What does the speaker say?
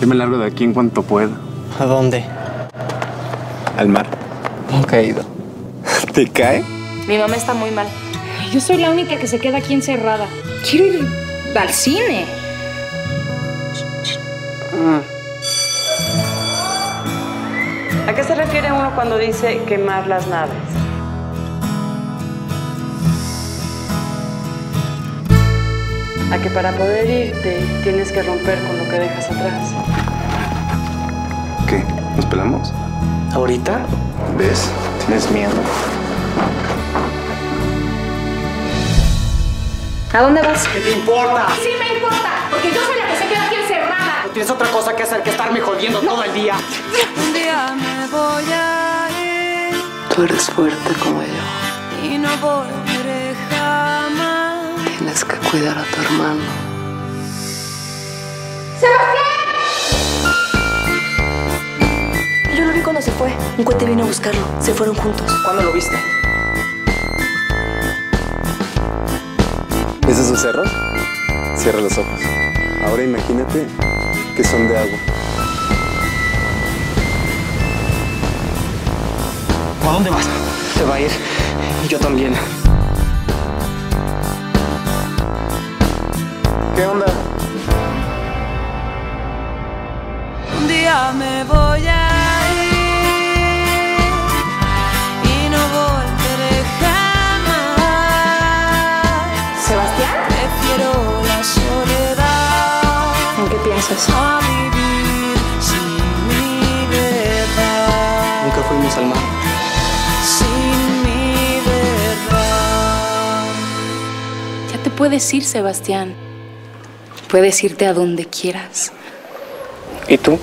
Yo me largo de aquí en cuanto pueda. ¿A dónde? Al mar. Nunca he ido. ¿Te cae? Mi mamá está muy mal. Yo soy la única que se queda aquí encerrada. Quiero ir al cine. ¿A qué se refiere uno cuando dice quemar las naves? A que para poder irte tienes que romper con lo que dejas atrás. ¿Qué? ¿Nos pelamos? ¿Ahorita? ¿Ves? Tienes miedo. ¿A dónde vas? ¿Qué te importa? Sí me importa, porque yo soy la que se queda aquí encerrada. ¿No tienes otra cosa que hacer que estarme jodiendo todo el día? Un día me voy a ir Tú eres fuerte como yo. y no volveré jamás. Tienes que cuidar a tu hermano. Yo lo vi cuando se fue. Un cohete vino a buscarlo. Se fueron juntos. ¿Cuándo lo viste? ¿Ves esos cerros? Cierra los ojos. Ahora imagínate que son de agua. ¿A dónde vas? Se va a ir. Y yo también. ¿Qué onda? Un día me voy a ir y no volveré jamás. ¿Sebastián? Prefiero la soledad ¿En qué piensas? a vivir sin mi verdad. Nunca fuimos al mar. Sin mi verdad. Ya te puedes ir, Sebastián. Puedes irte a donde quieras. ¿Y tú?